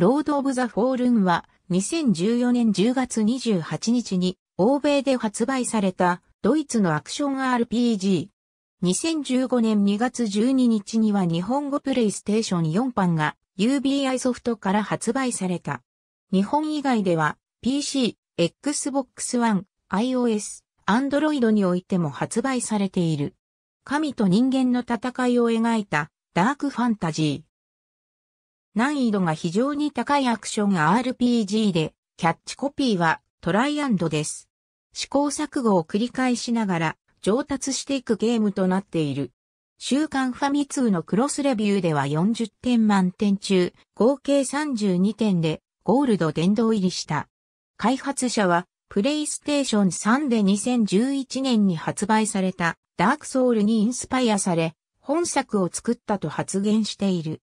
ロード・オブ・ザ・フォールンは2014年10月28日に欧米で発売されたドイツのアクション RPG。2015年2月12日には日本語プレイステーション4版が UBI ソフトから発売された。日本以外では PC、Xbox One、iOS、Android においても発売されている。神と人間の戦いを描いたダークファンタジー。難易度が非常に高いアクション RPG で、キャッチコピーはトライアンドです。試行錯誤を繰り返しながら上達していくゲームとなっている。週刊ファミ通のクロスレビューでは40点満点中、合計32点でゴールド殿堂入りした。開発者はプレイステーション3で2011年に発売されたダークソウルにインスパイアされ、本作を作ったと発言している。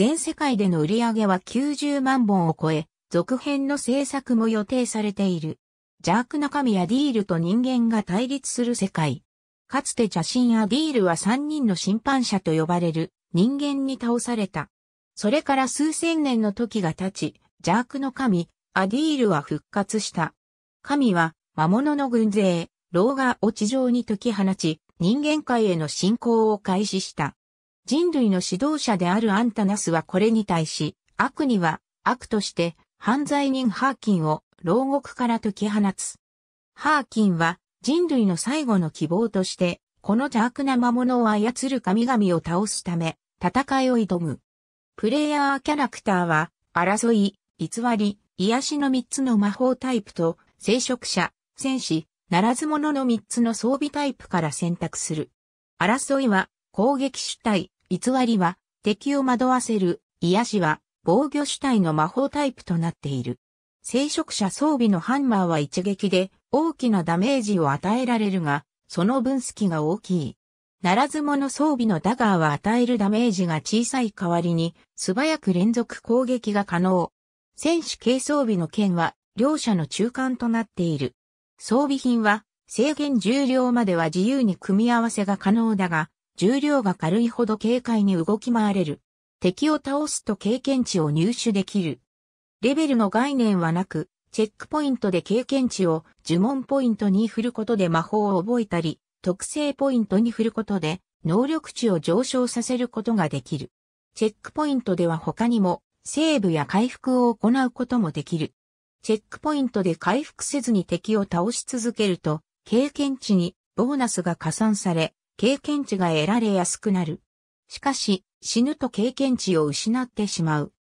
全世界での売り上げは90万本を超え、続編の制作も予定されている。ジャーク中身やディールと人間が対立する世界。かつて邪神アディールは3人の審判者と呼ばれる人間に倒された。それから数千年の時が経ち、邪悪の神、アディールは復活した。神は魔物の軍勢、老がを地上に解き放ち、人間界への侵攻を開始した。人類の指導者であるアンタナスはこれに対し、悪には悪として犯罪人ハーキンを牢獄から解き放つ。ハーキンは人類の最後の希望として、この邪悪な魔物を操る神々を倒すため、戦いを挑む。プレイヤーキャラクターは、争い、偽り、癒しの三つの魔法タイプと、聖職者、戦士、ならず者の三つの装備タイプから選択する。争いは、攻撃主体、偽りは、敵を惑わせる、癒しは、防御主体の魔法タイプとなっている。聖職者装備のハンマーは一撃で大きなダメージを与えられるが、その分数が大きい。ならず者装備のダガーは与えるダメージが小さい代わりに素早く連続攻撃が可能。戦士軽装備の剣は両者の中間となっている。装備品は制限重量までは自由に組み合わせが可能だが、重量が軽いほど軽快に動き回れる。敵を倒すと経験値を入手できる。レベルの概念はなく、チェックポイントで経験値を呪文ポイントに振ることで魔法を覚えたり、特性ポイントに振ることで能力値を上昇させることができる。チェックポイントでは他にもセーブや回復を行うこともできる。チェックポイントで回復せずに敵を倒し続けると、経験値にボーナスが加算され、経験値が得られやすくなる。しかし、死ぬと経験値を失ってしまう。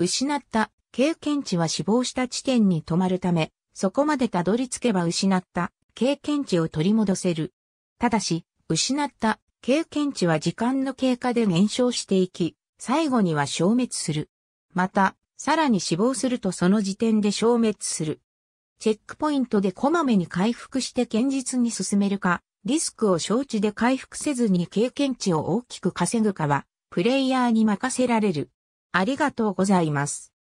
失った経験値は死亡した地点に止まるため、そこまでたどり着けば失った経験値を取り戻せる。ただし、失った経験値は時間の経過で減少していき、最後には消滅する。また、さらに死亡するとその時点で消滅する。チェックポイントでこまめに回復して堅実に進めるか、リスクを承知で回復せずに経験値を大きく稼ぐかは、プレイヤーに任せられる。ありがとうございます。